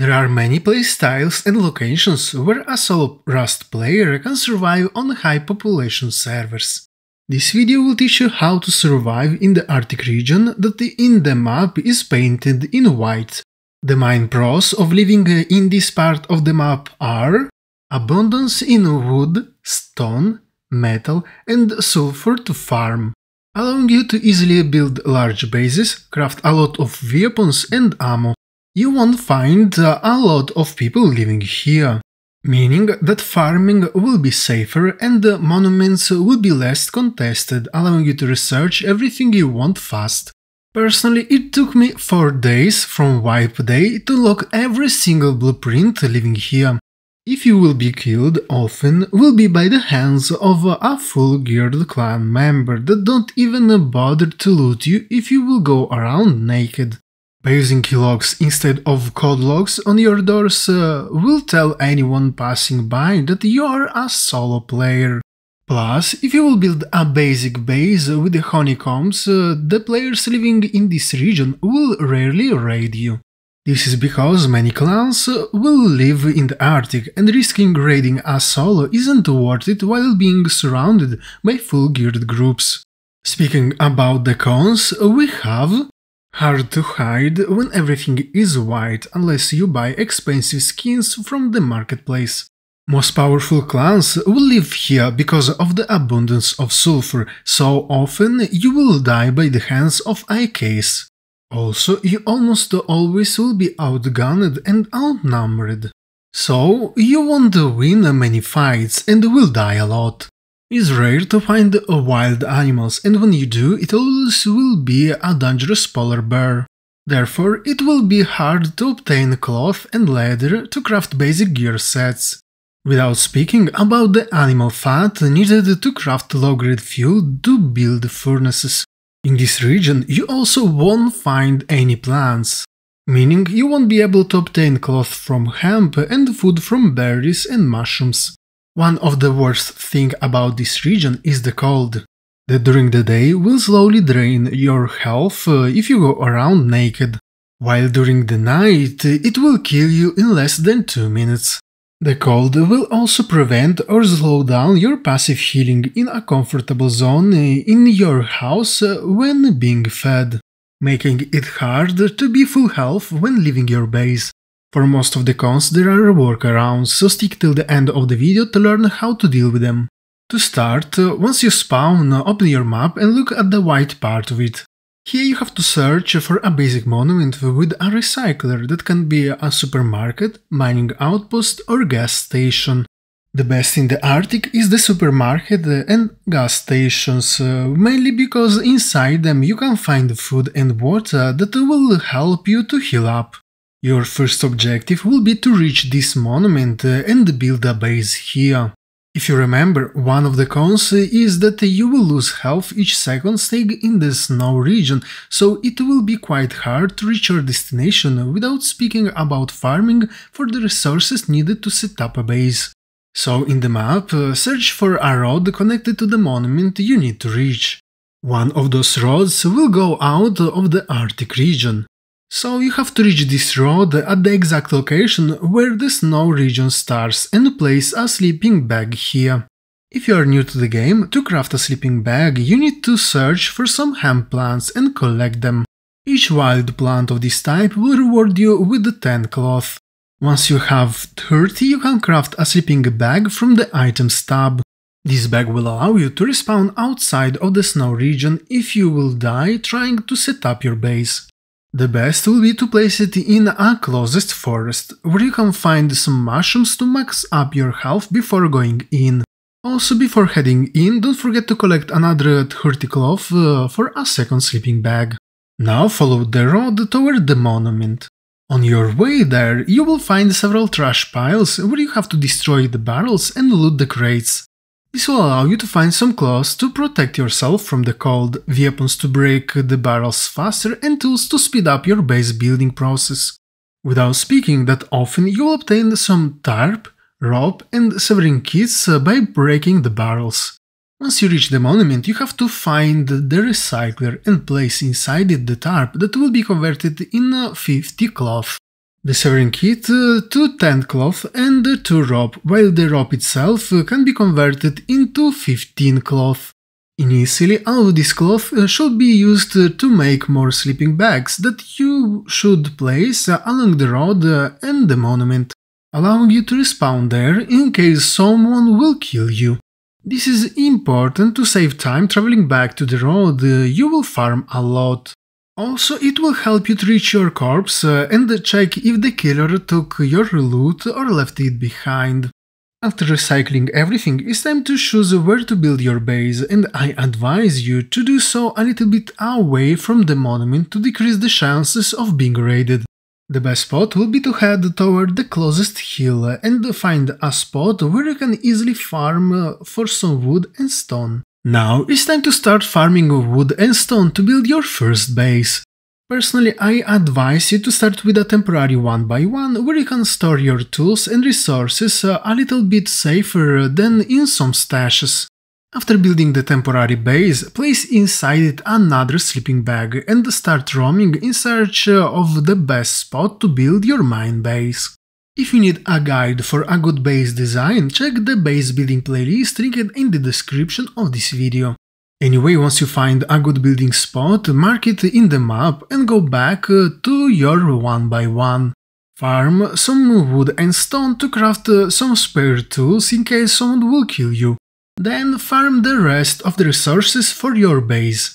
There are many playstyles and locations where a solo Rust player can survive on high population servers. This video will teach you how to survive in the Arctic region that in the map is painted in white. The main pros of living uh, in this part of the map are abundance in wood, stone, metal and sulfur to farm, allowing you to easily build large bases, craft a lot of weapons and ammo, you won't find uh, a lot of people living here, meaning that farming will be safer and the monuments will be less contested, allowing you to research everything you want fast. Personally, it took me 4 days from wipe day to lock every single blueprint living here. If you will be killed, often will be by the hands of a full geared clan member that don't even bother to loot you if you will go around naked. By using key locks instead of code locks on your doors uh, will tell anyone passing by that you are a solo player. Plus, if you will build a basic base with the honeycombs, uh, the players living in this region will rarely raid you. This is because many clans will live in the Arctic and risking raiding a solo isn't worth it while being surrounded by full geared groups. Speaking about the cons, we have Hard to hide when everything is white unless you buy expensive skins from the marketplace. Most powerful clans will live here because of the abundance of sulfur, so often you will die by the hands of AKs. Also, you almost always will be outgunned and outnumbered. So, you won't win many fights and will die a lot. It's rare to find wild animals and when you do, it always will be a dangerous polar bear. Therefore, it will be hard to obtain cloth and leather to craft basic gear sets. Without speaking about the animal fat needed to craft low-grade fuel to build furnaces. In this region, you also won't find any plants, meaning you won't be able to obtain cloth from hemp and food from berries and mushrooms. One of the worst thing about this region is the cold. That during the day will slowly drain your health uh, if you go around naked, while during the night it will kill you in less than 2 minutes. The cold will also prevent or slow down your passive healing in a comfortable zone in your house uh, when being fed, making it hard to be full health when leaving your base. For most of the cons there are workarounds, so stick till the end of the video to learn how to deal with them. To start, uh, once you spawn, open your map and look at the white part of it. Here you have to search for a basic monument with a recycler that can be a supermarket, mining outpost or gas station. The best in the Arctic is the supermarket and gas stations, uh, mainly because inside them you can find food and water that will help you to heal up. Your first objective will be to reach this monument and build a base here. If you remember, one of the cons is that you will lose health each second staying in the snow region, so it will be quite hard to reach your destination without speaking about farming for the resources needed to set up a base. So in the map, uh, search for a road connected to the monument you need to reach. One of those roads will go out of the Arctic region. So you have to reach this road at the exact location where the snow region starts and place a sleeping bag here. If you are new to the game, to craft a sleeping bag you need to search for some hemp plants and collect them. Each wild plant of this type will reward you with 10 cloth. Once you have 30 you can craft a sleeping bag from the items tab. This bag will allow you to respawn outside of the snow region if you will die trying to set up your base. The best will be to place it in a closest forest, where you can find some mushrooms to max up your health before going in. Also before heading in, don't forget to collect another 30 cloth uh, for a second sleeping bag. Now follow the road toward the monument. On your way there, you will find several trash piles where you have to destroy the barrels and loot the crates. This will allow you to find some cloths to protect yourself from the cold, weapons to break the barrels faster and tools to speed up your base building process. Without speaking that often you will obtain some tarp, rope and sewing kits uh, by breaking the barrels. Once you reach the monument you have to find the recycler and place inside it the tarp that will be converted in uh, 50 cloth. The sewing kit uh, to tent cloth and two rope, while the rope itself uh, can be converted into 15 cloth. Initially, all of this cloth uh, should be used to make more sleeping bags that you should place along the road and the monument, allowing you to respawn there in case someone will kill you. This is important to save time traveling back to the road, you will farm a lot. Also, it will help you to reach your corpse uh, and check if the killer took your loot or left it behind. After recycling everything, it's time to choose where to build your base, and I advise you to do so a little bit away from the monument to decrease the chances of being raided. The best spot will be to head toward the closest hill and find a spot where you can easily farm uh, for some wood and stone. Now it's time to start farming wood and stone to build your first base. Personally, I advise you to start with a temporary one by one where you can store your tools and resources uh, a little bit safer than in some stashes. After building the temporary base, place inside it another sleeping bag and start roaming in search uh, of the best spot to build your mine base. If you need a guide for a good base design, check the base building playlist linked in the description of this video. Anyway, once you find a good building spot, mark it in the map and go back uh, to your one by one. Farm some wood and stone to craft uh, some spare tools in case someone will kill you. Then farm the rest of the resources for your base.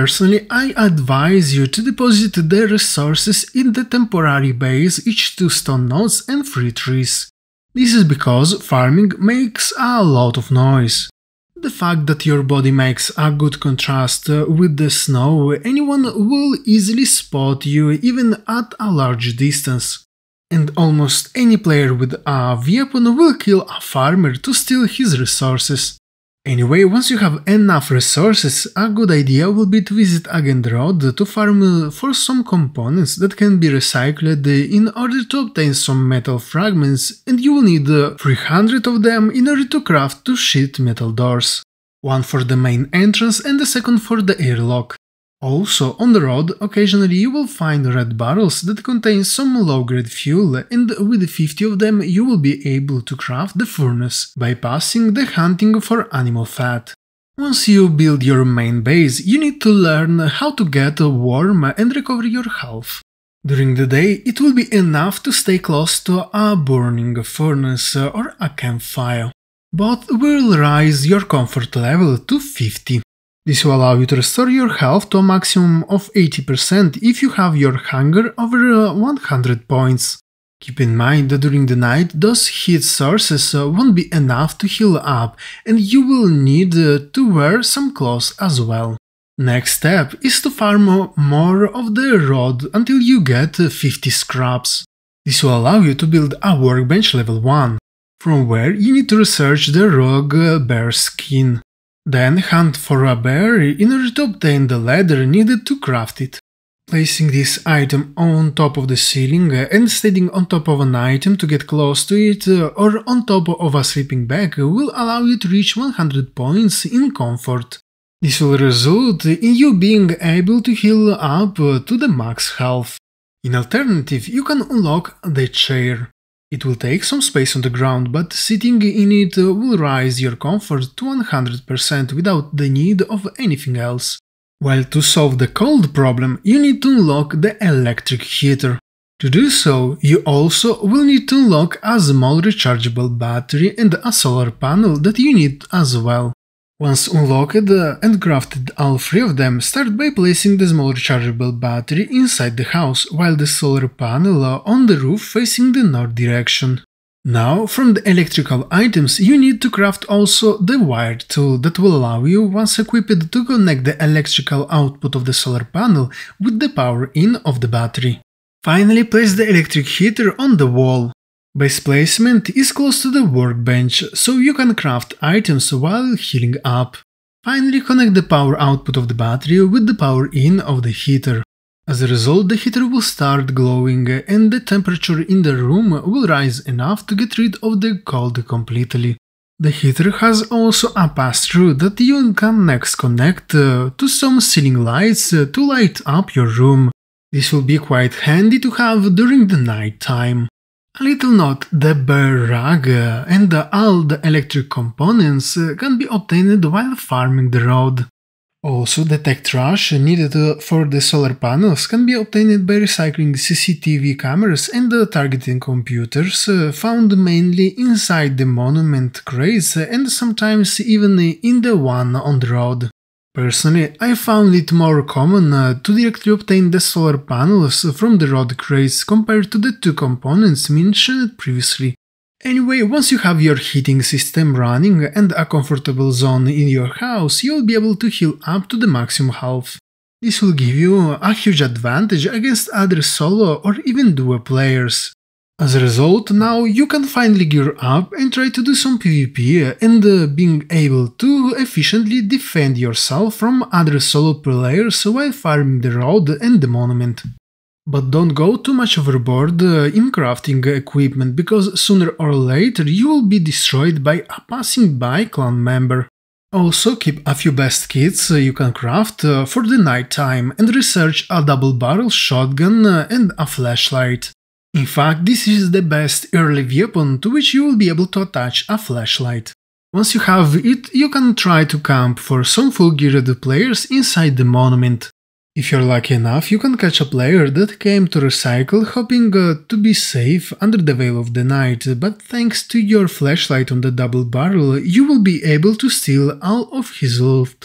Personally, I advise you to deposit the resources in the temporary base each 2 stone nodes and 3 trees. This is because farming makes a lot of noise. The fact that your body makes a good contrast uh, with the snow, anyone will easily spot you even at a large distance. And almost any player with a weapon will kill a farmer to steal his resources. Anyway, once you have enough resources, a good idea will be to visit Agendraud to farm uh, for some components that can be recycled uh, in order to obtain some metal fragments and you will need uh, 300 of them in order to craft two sheet metal doors. One for the main entrance and the second for the airlock. Also, on the road, occasionally you will find red barrels that contain some low-grade fuel and with 50 of them you will be able to craft the furnace, bypassing the hunting for animal fat. Once you build your main base, you need to learn how to get warm and recover your health. During the day, it will be enough to stay close to a burning furnace or a campfire. Both will raise your comfort level to 50. This will allow you to restore your health to a maximum of 80% if you have your hunger over uh, 100 points. Keep in mind that during the night those heat sources uh, won't be enough to heal up and you will need uh, to wear some clothes as well. Next step is to farm more of the rod until you get 50 scraps. This will allow you to build a workbench level 1, from where you need to research the rug bear skin. Then hunt for a berry in order to obtain the leather needed to craft it. Placing this item on top of the ceiling uh, and standing on top of an item to get close to it uh, or on top of a sleeping bag will allow you to reach 100 points in comfort. This will result in you being able to heal up uh, to the max health. In alternative, you can unlock the chair. It will take some space on the ground, but sitting in it will raise your comfort to 100% without the need of anything else. While to solve the cold problem, you need to unlock the electric heater. To do so, you also will need to unlock a small rechargeable battery and a solar panel that you need as well. Once unlocked and crafted all three of them, start by placing the small rechargeable battery inside the house, while the solar panel on the roof facing the north direction. Now, from the electrical items, you need to craft also the wired tool that will allow you, once equipped, to connect the electrical output of the solar panel with the power in of the battery. Finally, place the electric heater on the wall. Base placement is close to the workbench, so you can craft items while healing up. Finally connect the power output of the battery with the power in of the heater. As a result, the heater will start glowing and the temperature in the room will rise enough to get rid of the cold completely. The heater has also a pass-through that you can next connect uh, to some ceiling lights uh, to light up your room. This will be quite handy to have during the night time. A little note, the bear rug and all the electric components can be obtained while farming the road. Also, the tech trash needed for the solar panels can be obtained by recycling CCTV cameras and targeting computers uh, found mainly inside the monument crates and sometimes even in the one on the road. Personally, I found it more common uh, to directly obtain the solar panels from the rod crates compared to the two components mentioned previously. Anyway, once you have your heating system running and a comfortable zone in your house, you'll be able to heal up to the maximum health. This will give you a huge advantage against other solo or even duo players. As a result, now you can finally gear up and try to do some PvP and uh, being able to efficiently defend yourself from other solo players while farming the road and the monument. But don't go too much overboard uh, in crafting equipment because sooner or later you will be destroyed by a passing by clan member. Also keep a few best kits uh, you can craft uh, for the night time and research a double barrel shotgun uh, and a flashlight. In fact, this is the best early weapon to which you will be able to attach a flashlight. Once you have it, you can try to camp for some full geared players inside the monument. If you're lucky enough, you can catch a player that came to recycle hoping uh, to be safe under the veil of the night, but thanks to your flashlight on the double barrel, you will be able to steal all of his loot.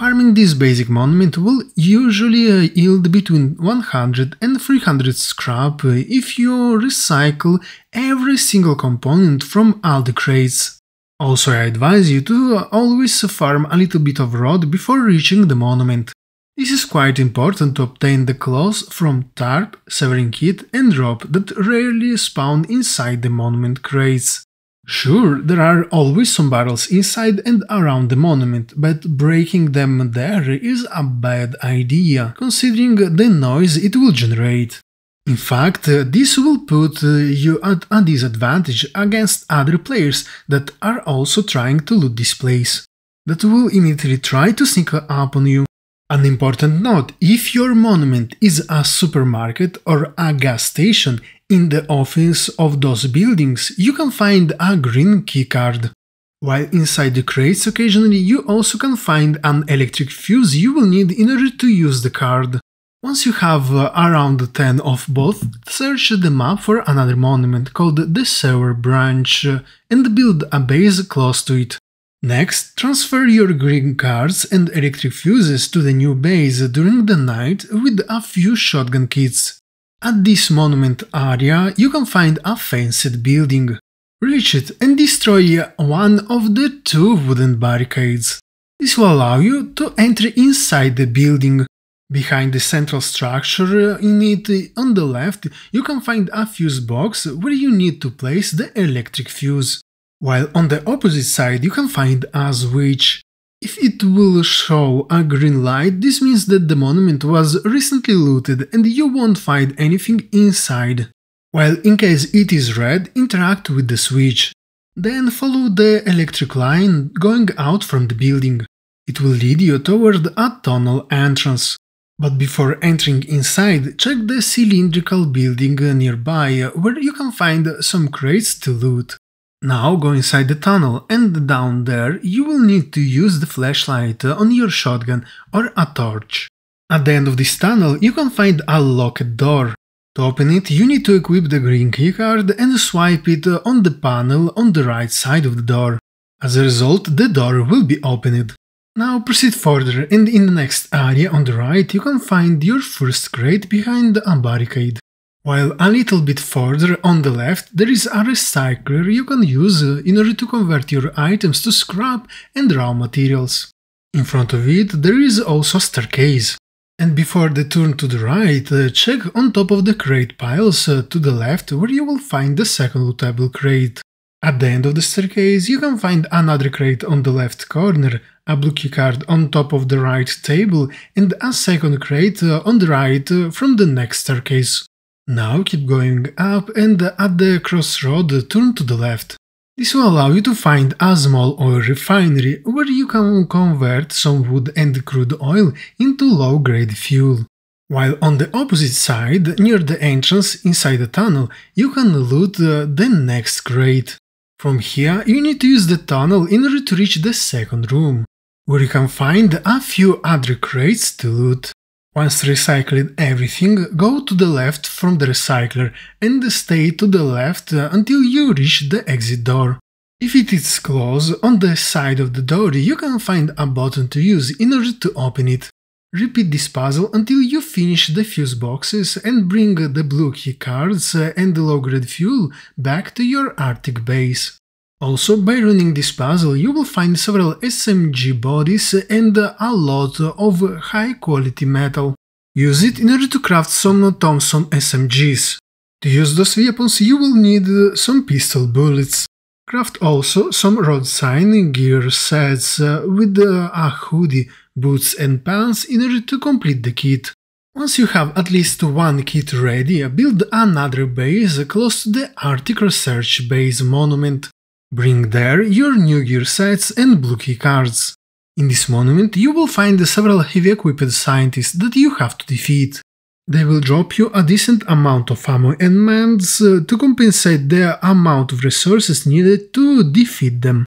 Farming this basic monument will usually uh, yield between 100 and 300 scrap uh, if you recycle every single component from all the crates. Also I advise you to always farm a little bit of rod before reaching the monument. This is quite important to obtain the claws from tarp, sewing kit and rope that rarely spawn inside the monument crates. Sure, there are always some barrels inside and around the monument, but breaking them there is a bad idea, considering the noise it will generate. In fact, this will put uh, you at a disadvantage against other players that are also trying to loot this place, that will immediately try to sneak up on you. An important note, if your monument is a supermarket or a gas station, in the office of those buildings you can find a green keycard. While inside the crates occasionally you also can find an electric fuse you will need in order to use the card. Once you have uh, around 10 of both, search the map for another monument called the Sewer Branch uh, and build a base close to it. Next, transfer your green cards and electric fuses to the new base during the night with a few shotgun kits. At this monument area, you can find a fenced building. Reach it and destroy one of the two wooden barricades. This will allow you to enter inside the building. Behind the central structure in it on the left, you can find a fuse box where you need to place the electric fuse while on the opposite side you can find a switch. If it will show a green light, this means that the monument was recently looted and you won't find anything inside. While in case it is red, interact with the switch. Then follow the electric line going out from the building. It will lead you toward a tunnel entrance. But before entering inside, check the cylindrical building nearby where you can find some crates to loot. Now go inside the tunnel and down there you will need to use the flashlight on your shotgun or a torch. At the end of this tunnel you can find a locked door. To open it you need to equip the green keycard and swipe it on the panel on the right side of the door. As a result the door will be opened. Now proceed further and in the next area on the right you can find your first crate behind a barricade. While a little bit further on the left there is a recycler you can use uh, in order to convert your items to scrap and raw materials. In front of it there is also a staircase. And before the turn to the right, uh, check on top of the crate piles uh, to the left where you will find the second lootable crate. At the end of the staircase you can find another crate on the left corner, a blue keycard on top of the right table and a second crate on the right from the next staircase. Now keep going up and at the crossroad turn to the left. This will allow you to find a small oil refinery where you can convert some wood and crude oil into low-grade fuel. While on the opposite side, near the entrance inside the tunnel, you can loot uh, the next crate. From here, you need to use the tunnel in order to reach the second room, where you can find a few other crates to loot. Once recycled everything, go to the left from the recycler and stay to the left uh, until you reach the exit door. If it is closed, on the side of the door you can find a button to use in order to open it. Repeat this puzzle until you finish the fuse boxes and bring the blue key cards and the low-grade fuel back to your Arctic base. Also, by running this puzzle, you will find several SMG bodies and a lot of high-quality metal. Use it in order to craft some Thompson SMGs. To use those weapons, you will need some pistol bullets. Craft also some road sign gear sets uh, with uh, a hoodie boots and pants in order to complete the kit. Once you have at least one kit ready, build another base close to the Arctic Research Base monument. Bring there your new gear sets and blue key cards. In this monument you will find several heavy equipped scientists that you have to defeat. They will drop you a decent amount of ammo and meds uh, to compensate the amount of resources needed to defeat them.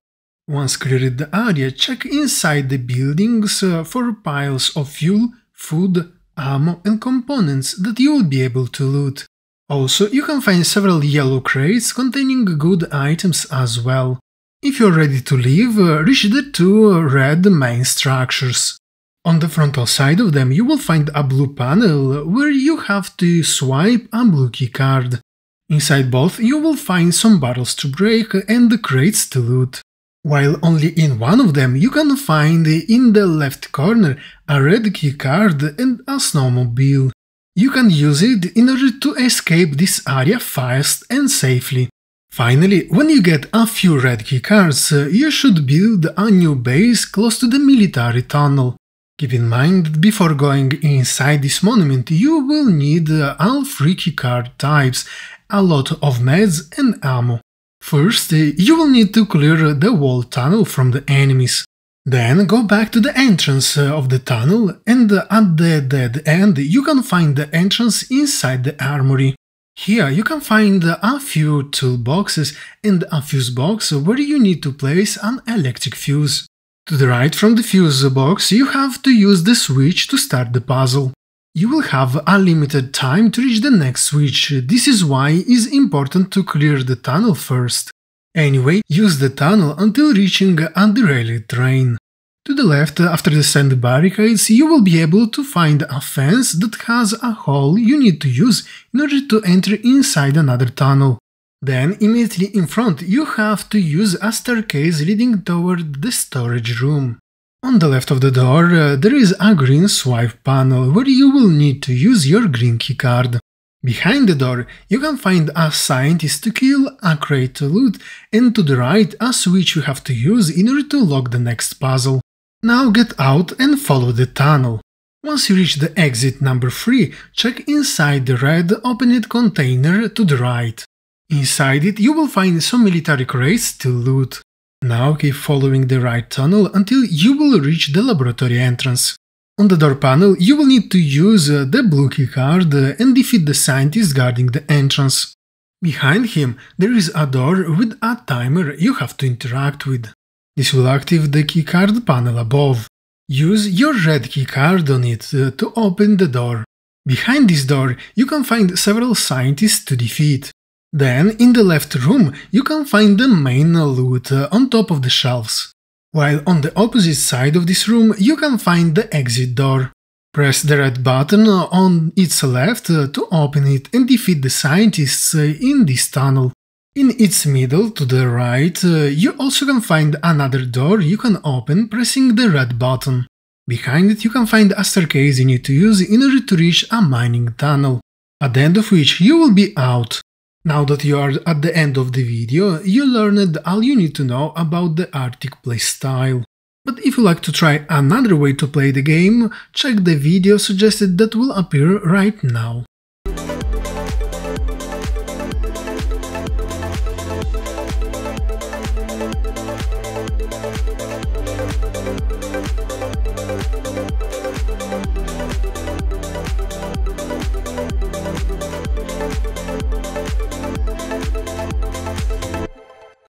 Once cleared the area, check inside the buildings uh, for piles of fuel, food, ammo and components that you will be able to loot. Also, you can find several yellow crates containing good items as well. If you're ready to leave, uh, reach the two red main structures. On the frontal side of them you will find a blue panel where you have to swipe a blue key card. Inside both you will find some barrels to break and crates to loot while only in one of them you can find in the left corner a red key card and a snowmobile. You can use it in order to escape this area fast and safely. Finally, when you get a few red key cards, uh, you should build a new base close to the military tunnel. Keep in mind that before going inside this monument you will need uh, all three key card types, a lot of meds and ammo. First, uh, you will need to clear the wall tunnel from the enemies. Then go back to the entrance uh, of the tunnel and at the dead end you can find the entrance inside the armory. Here you can find a few toolboxes and a fuse box where you need to place an electric fuse. To the right from the fuse box you have to use the switch to start the puzzle. You will have a limited time to reach the next switch, this is why it's important to clear the tunnel first. Anyway, use the tunnel until reaching a derailed train. To the left, after the sand barricades, you will be able to find a fence that has a hole you need to use in order to enter inside another tunnel. Then, immediately in front, you have to use a staircase leading toward the storage room. On the left of the door, uh, there is a green swipe panel where you will need to use your green keycard. Behind the door, you can find a scientist to kill, a crate to loot, and to the right, a switch you have to use in order to lock the next puzzle. Now get out and follow the tunnel. Once you reach the exit number 3, check inside the red opened container to the right. Inside it, you will find some military crates to loot. Now keep following the right tunnel until you will reach the laboratory entrance. On the door panel, you will need to use uh, the blue key card uh, and defeat the scientist guarding the entrance. Behind him, there is a door with a timer you have to interact with. This will activate the keycard panel above. Use your red keycard on it uh, to open the door. Behind this door, you can find several scientists to defeat. Then, in the left room, you can find the main loot on top of the shelves. While on the opposite side of this room, you can find the exit door. Press the red button on its left to open it and defeat the scientists in this tunnel. In its middle to the right, you also can find another door you can open pressing the red button. Behind it you can find a staircase you need to use in order to reach a mining tunnel, at the end of which you will be out. Now that you are at the end of the video, you learned all you need to know about the Arctic playstyle. But if you like to try another way to play the game, check the video suggested that will appear right now.